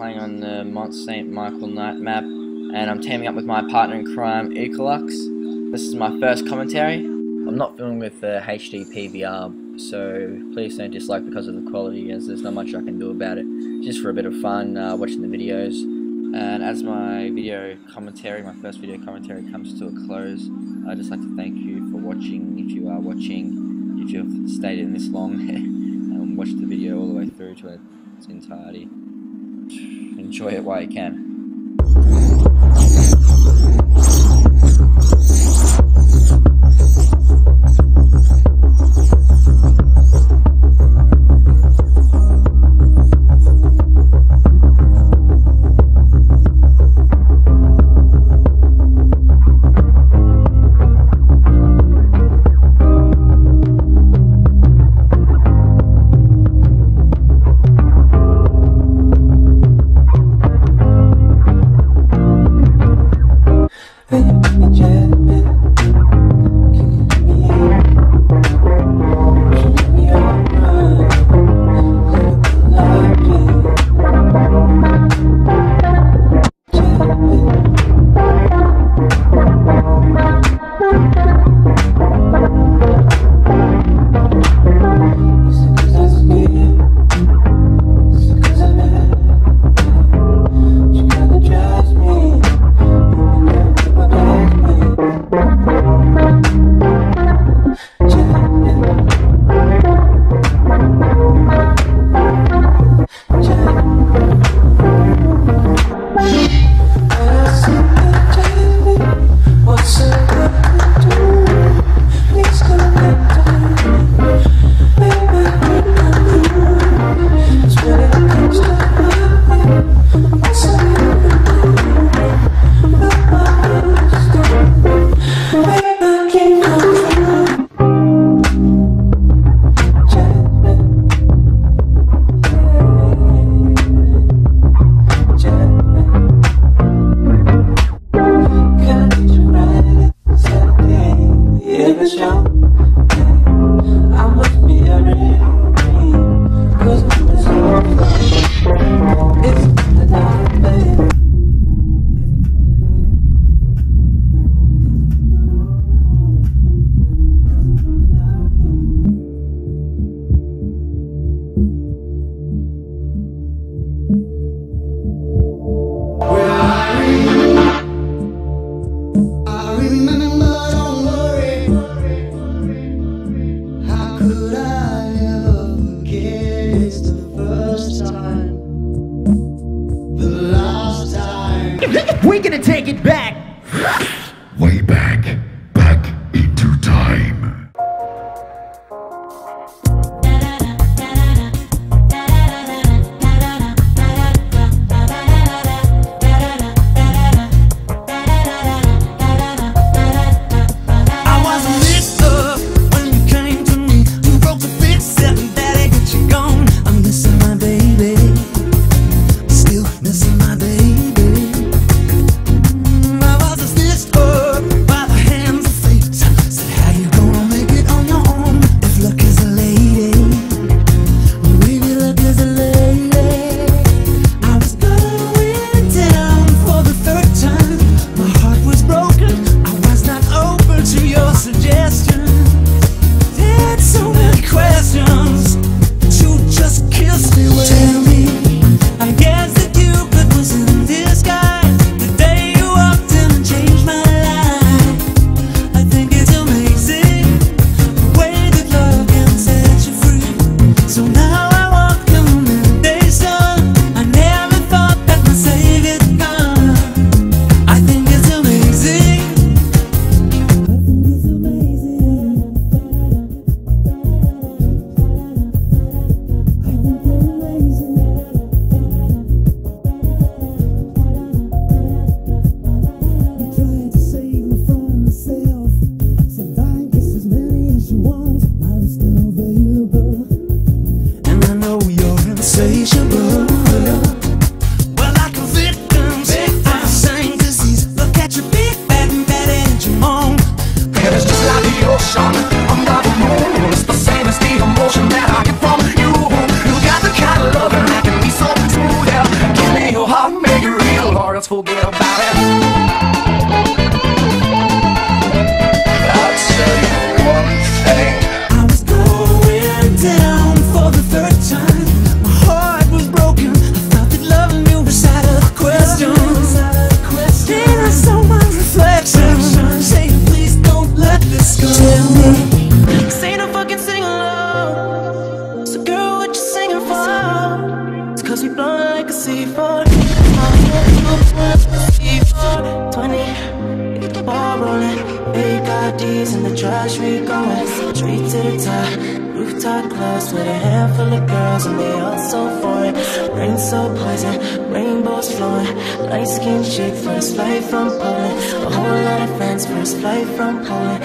playing on the Mont St. Michael night map, and I'm teaming up with my partner in crime, Ecolux. This is my first commentary. I'm not filming with the HD PVR, so please don't dislike because of the quality, as there's not much I can do about it. Just for a bit of fun, uh, watching the videos. And as my video commentary, my first video commentary comes to a close, I'd just like to thank you for watching, if you are watching, if you've stayed in this long, and watched the video all the way through to its entirety. Enjoy it while you can. We're gonna take it back. At your big bad and your mom. And it's just like the ocean under the moon. It's the same as the emotion D's in the trash, we going straight to the top. Rooftop clubs with a handful of girls, and they all so foreign. Rain so poison, rainbows flowing. Light skinned chick, first flight from Poland. A whole lot of friends, first flight from Poland.